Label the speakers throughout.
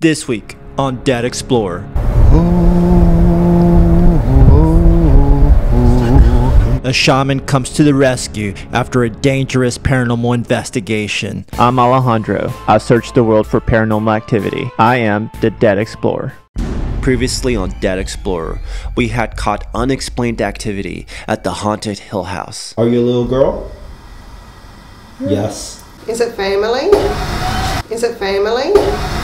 Speaker 1: This week on Dead Explorer. A shaman comes to the rescue after a dangerous paranormal investigation.
Speaker 2: I'm Alejandro. I search the world for paranormal activity. I am the Dead Explorer.
Speaker 3: Previously on Dead Explorer, we had caught unexplained activity at the haunted Hill House.
Speaker 1: Are you a little girl? Hmm. Yes.
Speaker 4: Is it family? Is it family?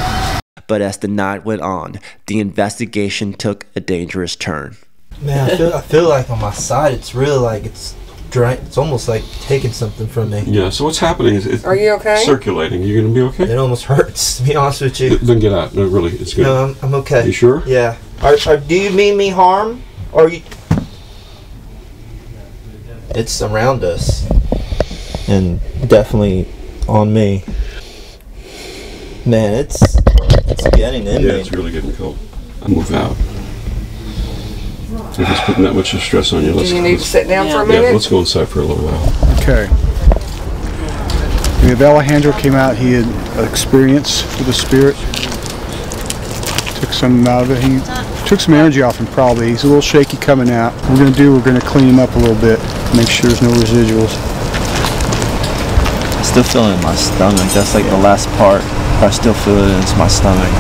Speaker 3: But as the night went on, the investigation took a dangerous turn.
Speaker 5: Man, I feel I feel like on my side, it's really like it's dry. It's almost like taking something from me.
Speaker 6: Yeah, so what's happening is it's
Speaker 4: Are you okay?
Speaker 6: circulating. You gonna be okay?
Speaker 5: It almost hurts, to be honest with you.
Speaker 6: Th- Then get out. No, really, it's good.
Speaker 5: No, I'm, I'm okay.
Speaker 6: You sure?
Speaker 5: Yeah. Are, are, do you mean me harm? Or you? It's around us, and definitely on me. Man, it's it's getting in
Speaker 6: Yeah,
Speaker 5: me.
Speaker 6: it's really getting cold. I move out. If it's putting that much stress on you, let's,
Speaker 4: Do you need to sit down for a minute?
Speaker 6: yeah, let's go inside for a little while.
Speaker 7: Okay. If Alejandro came out, he had experience with the spirit. Took some out of it. He took some energy off him probably. He's a little shaky coming out. What we're gonna do, we're gonna clean him up a little bit, make sure there's no residuals.
Speaker 8: Still feeling it in my stomach. That's like the last part. I still feel it in my stomach.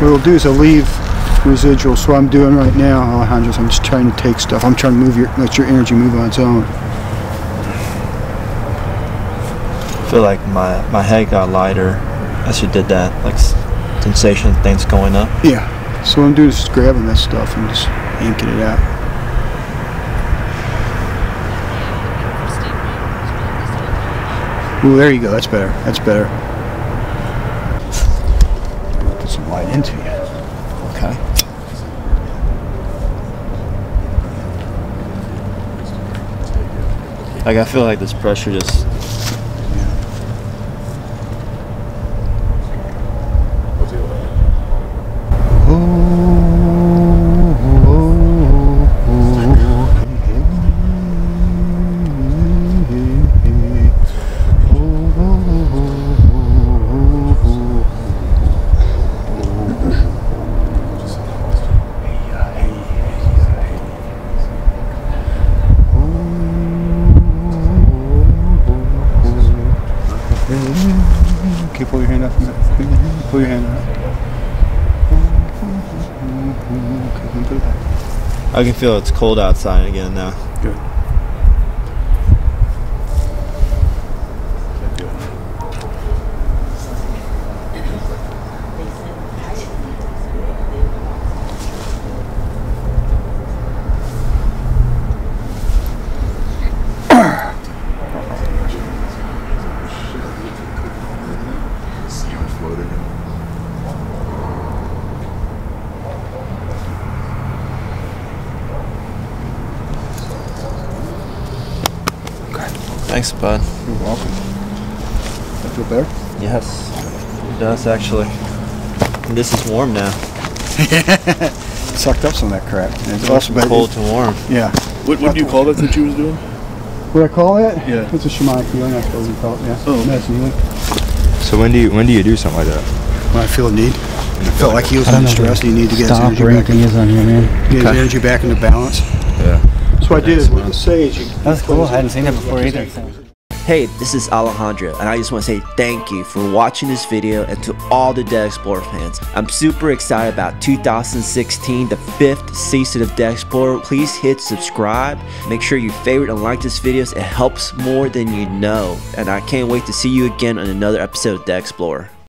Speaker 7: What we'll do is I'll leave residual. So what I'm doing right now, Alejandro, is I'm just trying to take stuff. I'm trying to move your, let your energy move on its own.
Speaker 8: I feel like my, my head got lighter as you did that. Like sensation of things going up.
Speaker 7: Yeah. So what I'm doing is just grabbing that stuff and just yanking it out. Ooh, there you go. That's better. That's better. Put some light into you.
Speaker 8: Okay. Like I feel like this pressure just
Speaker 7: Okay, pull your hand up. from that. Pull your hand up. Okay, then put it back.
Speaker 8: I can feel it's cold outside again now.
Speaker 7: Good.
Speaker 8: Thanks, bud.
Speaker 7: You're welcome. That feel better?
Speaker 8: Yes. It does actually. And this is warm now.
Speaker 7: Sucked up some of that crap. It's
Speaker 8: It's
Speaker 7: also
Speaker 8: from
Speaker 7: better.
Speaker 8: cold to warm.
Speaker 7: Yeah.
Speaker 9: What, what do you call that that you was doing?
Speaker 7: What I call it?
Speaker 9: Yeah.
Speaker 7: It's a shamanic healing, I suppose you call it. Yeah.
Speaker 9: Oh.
Speaker 7: Medicine healing.
Speaker 10: So when do you when do you do something like that?
Speaker 7: When I feel a need. I felt like he was under stress and he needed to get his energy back. In,
Speaker 2: is on here, man.
Speaker 7: get his energy back into balance.
Speaker 10: Yeah.
Speaker 7: So what I did is with the sage.
Speaker 2: That's cool. I hadn't seen that before either.
Speaker 3: Hey, this is Alejandro, and I just want to say thank you for watching this video and to all the Dead Explorer fans. I'm super excited about 2016, the fifth season of Dead Explorer. Please hit subscribe. Make sure you favorite and like this video. It helps more than you know. And I can't wait to see you again on another episode of Dead Explorer.